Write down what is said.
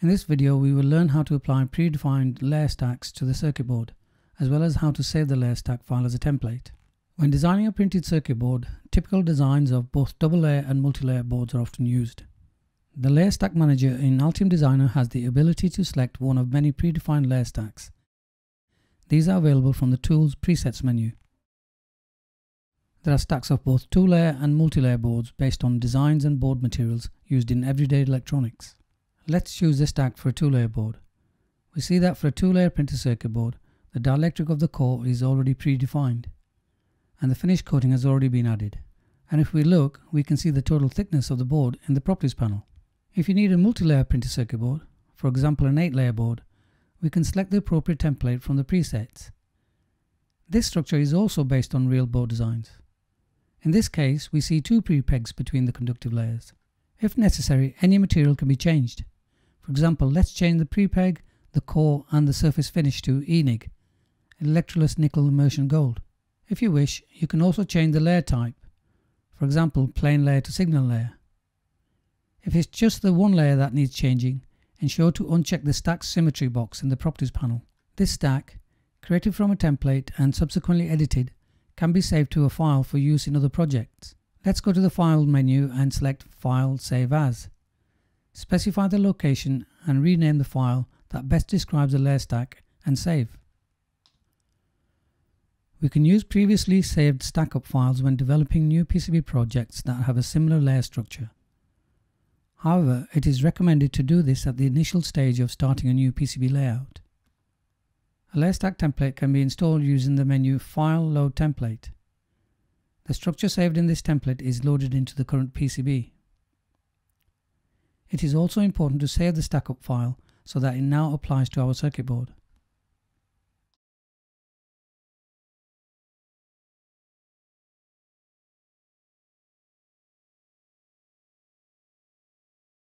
In this video we will learn how to apply predefined layer stacks to the circuit board, as well as how to save the layer stack file as a template. When designing a printed circuit board, typical designs of both double layer and multi-layer boards are often used. The Layer Stack Manager in Altium Designer has the ability to select one of many predefined layer stacks. These are available from the Tools Presets menu. There are stacks of both two-layer and multi-layer boards based on designs and board materials used in everyday electronics. Let's choose this stack for a two-layer board. We see that for a two-layer printed circuit board, the dielectric of the core is already predefined, and the finish coating has already been added. And if we look, we can see the total thickness of the board in the Properties panel. If you need a multi-layer printed circuit board, for example an 8-layer board, we can select the appropriate template from the presets. This structure is also based on real board designs. In this case, we see two prepegs between the conductive layers. If necessary, any material can be changed. For example, let's change the prepeg, the core and the surface finish to ENIG, Electroless Nickel Immersion Gold. If you wish, you can also change the layer type, for example plane layer to signal layer. If it's just the one layer that needs changing, ensure to uncheck the Stack Symmetry box in the Properties panel. This stack, created from a template and subsequently edited, can be saved to a file for use in other projects. Let's go to the File menu and select File Save As. Specify the location and rename the file that best describes the layer stack and save. We can use previously saved StackUp files when developing new PCB projects that have a similar layer structure. However, it is recommended to do this at the initial stage of starting a new PCB layout. A layer stack template can be installed using the menu File Load Template. The structure saved in this template is loaded into the current PCB. It is also important to save the StackUp file so that it now applies to our circuit board.